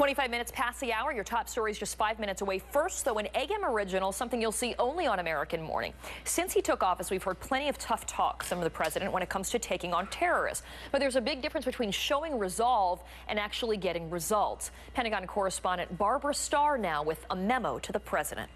25 minutes past the hour. Your top story is just five minutes away. First, though, an AM original, something you'll see only on American Morning. Since he took office, we've heard plenty of tough talk from the president when it comes to taking on terrorists. But there's a big difference between showing resolve and actually getting results. Pentagon correspondent Barbara Starr now with a memo to the president.